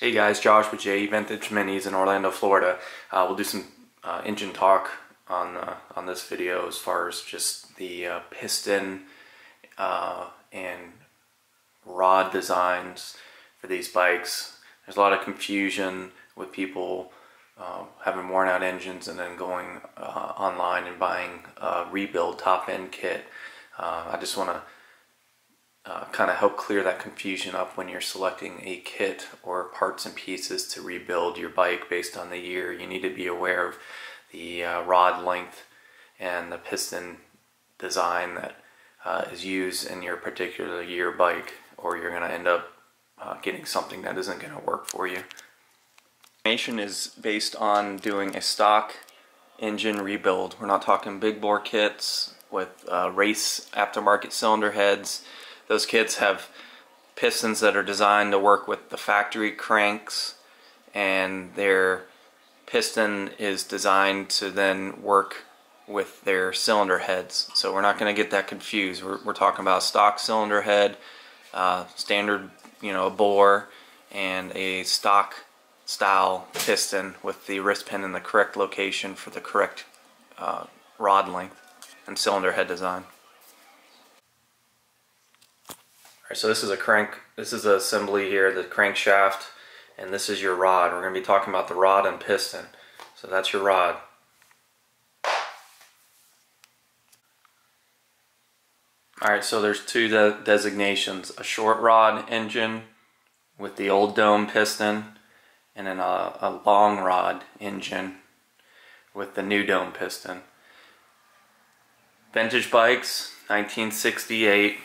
Hey guys, Josh with JE Vintage Minis in Orlando, Florida. Uh, we'll do some uh, engine talk on uh, on this video as far as just the uh, piston uh, and rod designs for these bikes. There's a lot of confusion with people uh, having worn out engines and then going online and buying rebuild top end kit. I just want to uh, kind of help clear that confusion up when you're selecting a kit or parts and pieces to rebuild your bike based on the year. You need to be aware of the uh, rod length and the piston design that uh, is used in your particular year bike or you're going to end up uh, getting something that isn't going to work for you. Information is based on doing a stock engine rebuild. We're not talking big bore kits with uh, race aftermarket cylinder heads those kits have pistons that are designed to work with the factory cranks and their piston is designed to then work with their cylinder heads. So we're not going to get that confused. We're, we're talking about a stock cylinder head, uh, standard you know bore, and a stock style piston with the wrist pin in the correct location for the correct uh, rod length and cylinder head design. Alright, so this is a crank, this is an assembly here, the crankshaft, and this is your rod. We're going to be talking about the rod and piston. So that's your rod. Alright, so there's two de designations, a short rod engine with the old dome piston, and then a, a long rod engine with the new dome piston. Vintage bikes, 1968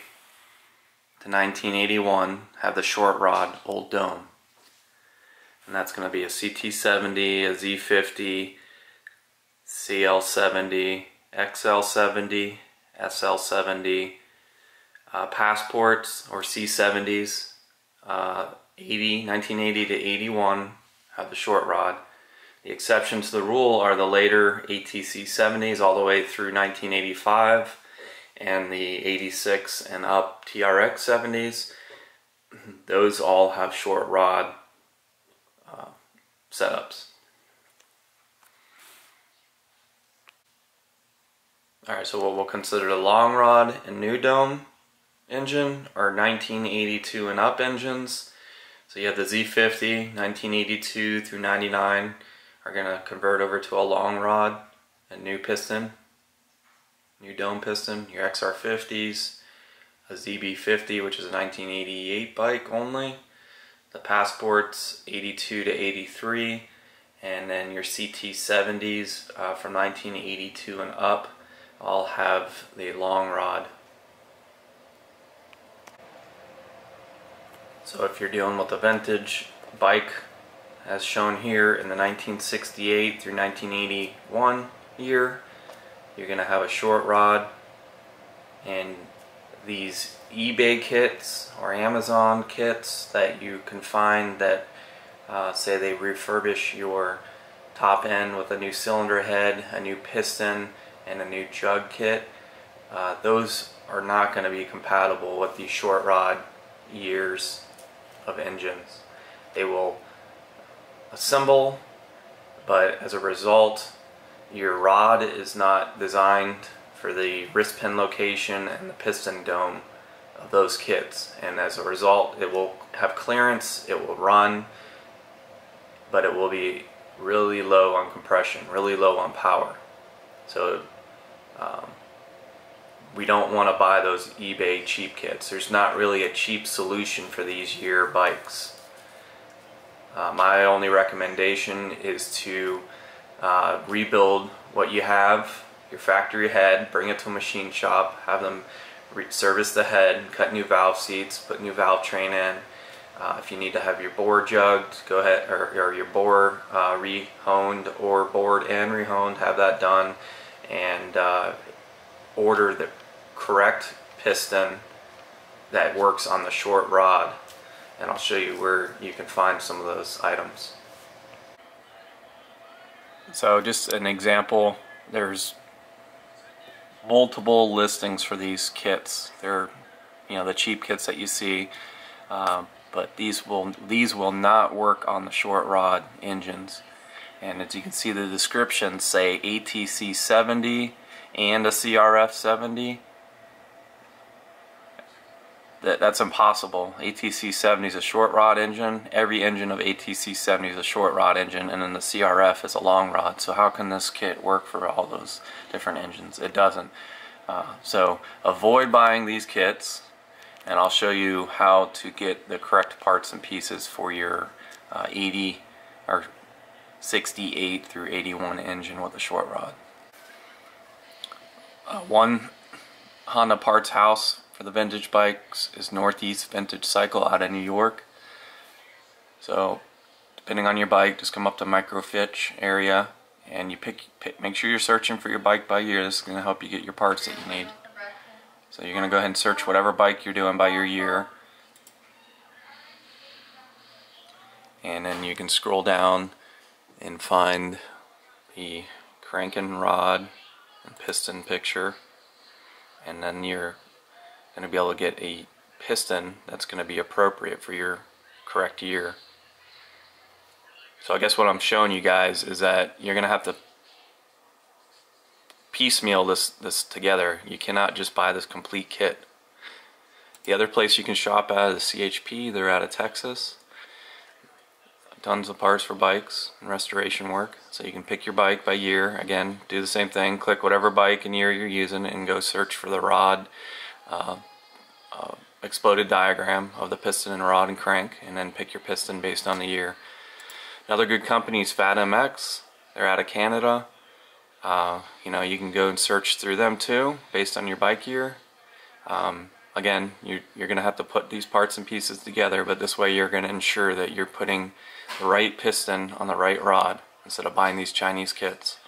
to 1981 have the short rod old dome. And that's going to be a CT70, a Z50, CL70, XL70, SL70, uh, passports or C70s, uh, 80, 1980 to 81 have the short rod. The exceptions to the rule are the later ATC 70s all the way through 1985 and the 86 and up TRX 70s, those all have short rod uh, setups. Alright, so what we'll consider the long rod and new dome engine are 1982 and up engines. So you have the Z50, 1982 through 99 are going to convert over to a long rod and new piston new dome piston, your XR50s, a ZB50 which is a 1988 bike only, the Passports 82 to 83, and then your CT70s uh, from 1982 and up all have the long rod. So if you're dealing with a vintage bike as shown here in the 1968 through 1981 year, you're going to have a short rod and these eBay kits or Amazon kits that you can find that uh, say they refurbish your top end with a new cylinder head, a new piston, and a new jug kit. Uh, those are not going to be compatible with these short rod years of engines. They will assemble, but as a result, your rod is not designed for the wrist pin location and the piston dome of those kits and as a result it will have clearance, it will run, but it will be really low on compression, really low on power. So um, we don't want to buy those eBay cheap kits. There's not really a cheap solution for these year bikes. Uh, my only recommendation is to uh, rebuild what you have, your factory head, bring it to a machine shop, have them service the head, cut new valve seats, put new valve train in. Uh, if you need to have your bore jugged, go ahead, or, or your bore uh, rehoned or bored and rehoned, have that done, and uh, order the correct piston that works on the short rod. And I'll show you where you can find some of those items. So just an example, there's multiple listings for these kits. They're, you know, the cheap kits that you see. Uh, but these will these will not work on the short rod engines. And as you can see the descriptions say ATC 70 and a CRF 70 that, that's impossible. ATC 70 is a short rod engine. Every engine of ATC 70 is a short rod engine, and then the CRF is a long rod. So how can this kit work for all those different engines? It doesn't. Uh, so avoid buying these kits, and I'll show you how to get the correct parts and pieces for your uh, 80 or 68 through 81 engine with a short rod. Uh, one Honda Parts House for the vintage bikes is Northeast Vintage Cycle out of New York. So depending on your bike, just come up to Microfiche area and you pick, pick, make sure you're searching for your bike by year. This is going to help you get your parts that you need. So you're going to go ahead and search whatever bike you're doing by your year. And then you can scroll down and find the crank and rod and piston picture. And then you're going to be able to get a piston that's going to be appropriate for your correct year. So I guess what I'm showing you guys is that you're going to have to piecemeal this, this together. You cannot just buy this complete kit. The other place you can shop at is CHP. They're out of Texas. Tons of parts for bikes and restoration work. So you can pick your bike by year. Again, do the same thing. Click whatever bike and year you're using and go search for the rod uh, uh, exploded diagram of the piston and rod and crank and then pick your piston based on the year. Another good company is Fat MX. They're out of Canada. Uh, you know, you can go and search through them too based on your bike year. Um, again, you, you're going to have to put these parts and pieces together, but this way you're going to ensure that you're putting the right piston on the right rod instead of buying these Chinese kits.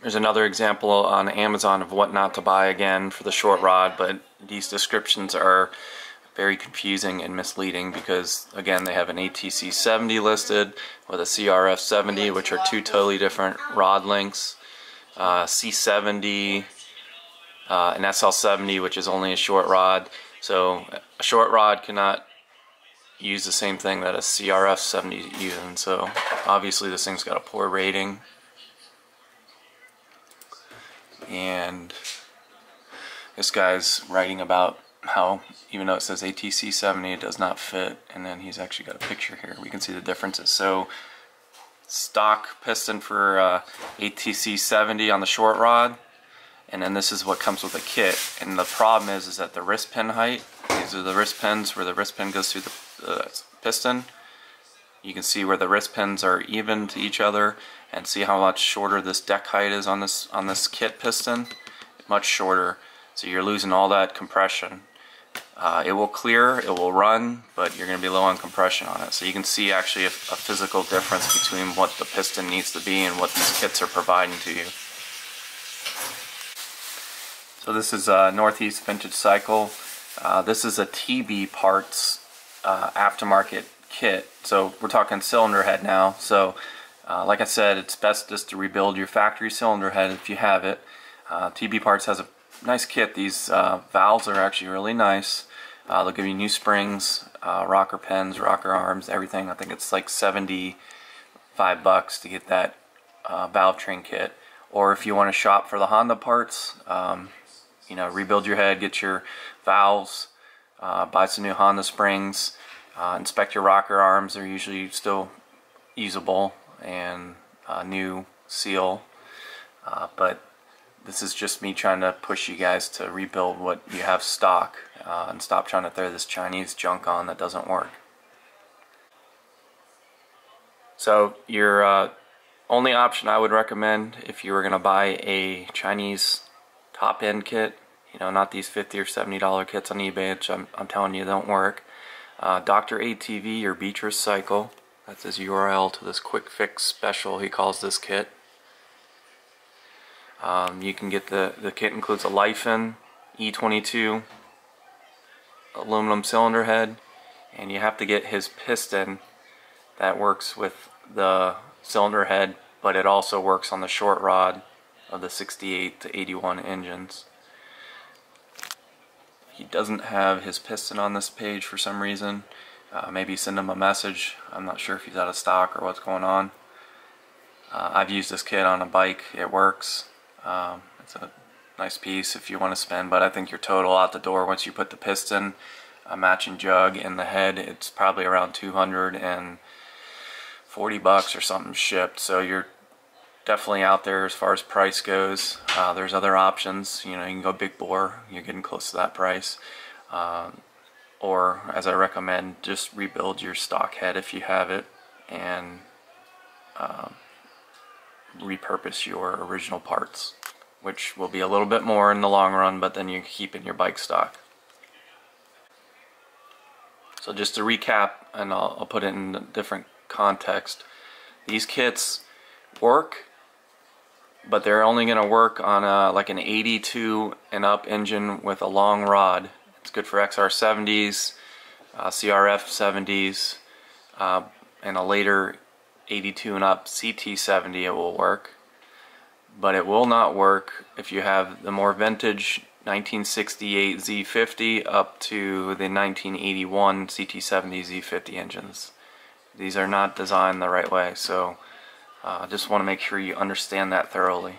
There's another example on Amazon of what not to buy again for the short rod, but these descriptions are very confusing and misleading because again they have an ATC 70 listed with a CRF 70 which are two totally different rod lengths uh, C70 uh, an SL 70 which is only a short rod. So a short rod cannot use the same thing that a CRF 70 is using so obviously this thing's got a poor rating and this guy's writing about how even though it says ATC 70 it does not fit and then he's actually got a picture here. We can see the differences. So stock piston for uh, ATC 70 on the short rod and then this is what comes with the kit. And the problem is is that the wrist pin height these are the wrist pins where the wrist pin goes through the piston you can see where the wrist pins are even to each other and see how much shorter this deck height is on this on this kit piston? Much shorter. So you're losing all that compression. Uh, it will clear it will run but you're gonna be low on compression on it. So you can see actually a, a physical difference between what the piston needs to be and what these kits are providing to you. So this is a Northeast Vintage Cycle. Uh, this is a TB parts uh, aftermarket kit so we're talking cylinder head now so uh, like I said, it's best just to rebuild your factory cylinder head if you have it. Uh, TB Parts has a nice kit. These uh, valves are actually really nice. Uh, they'll give you new springs, uh, rocker pins, rocker arms, everything. I think it's like 75 bucks to get that uh, valve train kit. Or if you want to shop for the Honda parts, um, you know, rebuild your head, get your valves, buy some new Honda springs, inspect your rocker arms. They're usually still usable and a new seal uh, but this is just me trying to push you guys to rebuild what you have stock uh, and stop trying to throw this Chinese junk on that doesn't work. So your uh, only option I would recommend if you were going to buy a Chinese top-end kit, you know, not these 50 or $70 kits on eBay, which I'm, I'm telling you don't work. Uh, Dr. ATV or Beatrice Cycle that's his URL to this quick fix special he calls this kit. Um, you can get the, the kit includes a Lifan E22 aluminum cylinder head and you have to get his piston that works with the cylinder head but it also works on the short rod of the 68 to 81 engines. He doesn't have his piston on this page for some reason. Uh, maybe send him a message. I'm not sure if he's out of stock or what's going on. Uh, I've used this kit on a bike. It works. Um, it's a nice piece if you want to spend, but I think your total out the door once you put the piston, a matching jug, and the head, it's probably around 240 bucks or something shipped. So you're definitely out there as far as price goes. Uh, there's other options. You know, you can go big bore. You're getting close to that price. Um, or, as I recommend, just rebuild your stock head if you have it, and um, repurpose your original parts, which will be a little bit more in the long run, but then you keep in your bike stock. So just to recap, and I'll, I'll put it in a different context, these kits work, but they're only going to work on a, like an 82 and up engine with a long rod. It's good for XR70s, uh, CRF 70s, uh, and a later 82 and up CT70 it will work but it will not work if you have the more vintage 1968 Z50 up to the 1981 CT70 Z50 engines. These are not designed the right way, so I uh, just want to make sure you understand that thoroughly.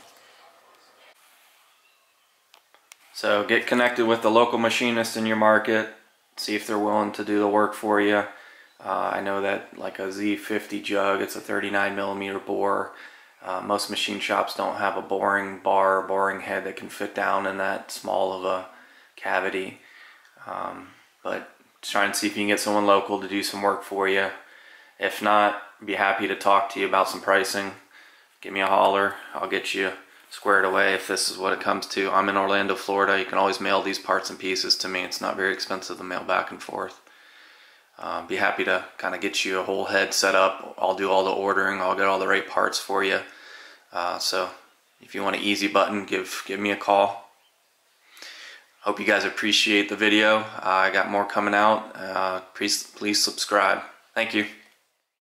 So get connected with the local machinist in your market, see if they're willing to do the work for you. Uh, I know that like a Z50 jug, it's a 39 millimeter bore. Uh, most machine shops don't have a boring bar, boring head that can fit down in that small of a cavity. Um, but try and see if you can get someone local to do some work for you. If not, be happy to talk to you about some pricing. Give me a holler. I'll get you squared away if this is what it comes to. I'm in Orlando, Florida. You can always mail these parts and pieces to me. It's not very expensive to mail back and forth. Uh, be happy to kind of get you a whole head set up. I'll do all the ordering. I'll get all the right parts for you. Uh, so if you want an easy button, give give me a call. Hope you guys appreciate the video. Uh, I got more coming out. Uh, please, please subscribe. Thank you.